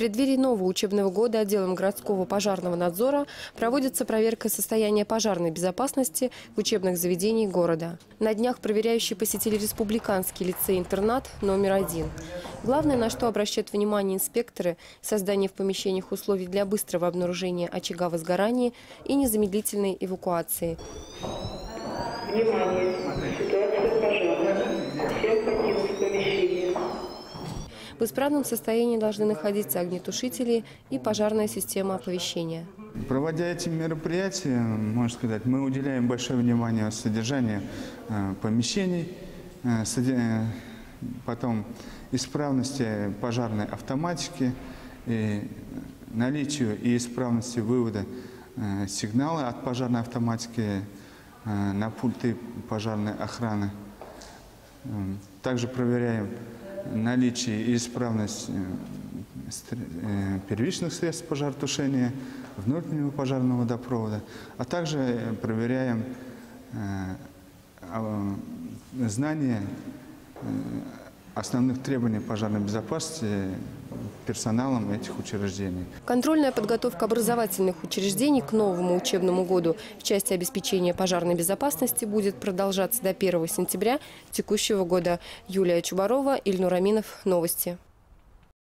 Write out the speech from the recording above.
преддверии нового учебного года отделом городского пожарного надзора проводится проверка состояния пожарной безопасности в учебных заведениях города. На днях проверяющие посетили республиканский лицей-интернат номер один. Главное, на что обращают внимание инспекторы – создание в помещениях условий для быстрого обнаружения очага возгорания и незамедлительной эвакуации. Внимание! В исправном состоянии должны находиться огнетушители и пожарная система оповещения. Проводя эти мероприятия, можно сказать, мы уделяем большое внимание содержанию э, помещений, э, э, потом исправности пожарной автоматики, и наличию и исправности вывода сигнала от пожарной автоматики на пульты пожарной охраны. М, Также проверяем наличие и исправность э, э, первичных средств пожаротушения, внутреннего пожарного водопровода, а также э, проверяем а, знание э, основных требований пожарной безопасности персоналом этих учреждений. Контрольная подготовка образовательных учреждений к новому учебному году в части обеспечения пожарной безопасности будет продолжаться до 1 сентября текущего года. Юлия Чубарова, Ильнур Аминов. Новости.